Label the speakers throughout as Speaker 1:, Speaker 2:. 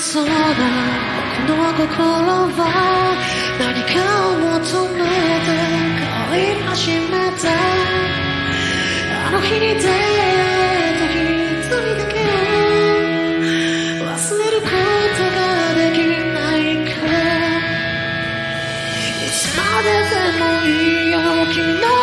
Speaker 1: そうなこの心は何かを求めて恋を始めた。あの日に出会えた一人だけ。忘れることができないかいつまででもいいよ。君の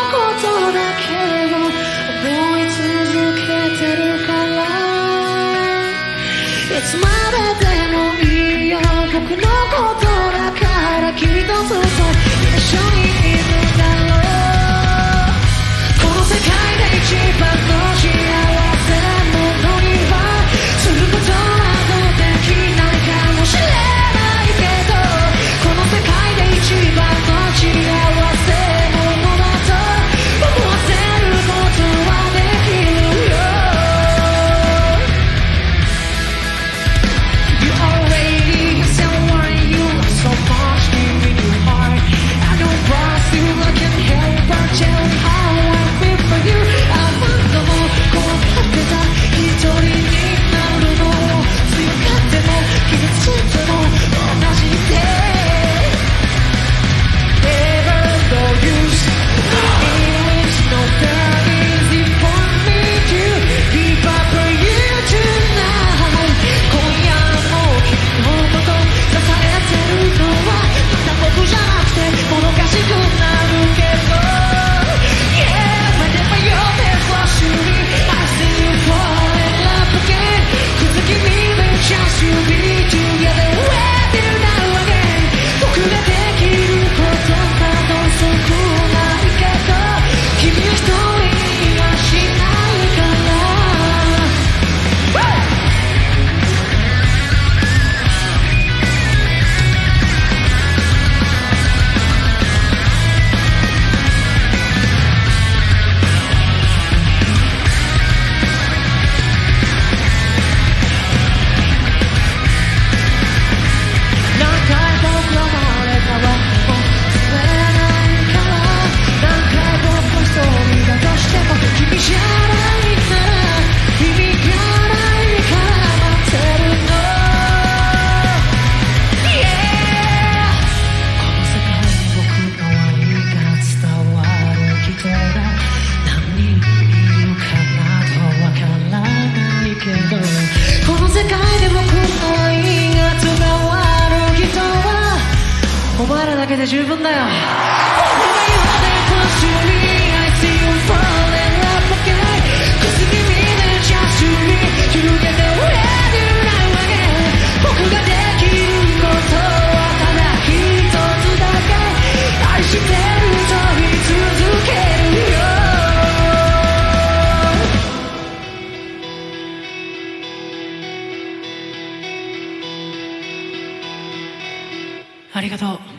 Speaker 1: けで十分だよ。ありがとう。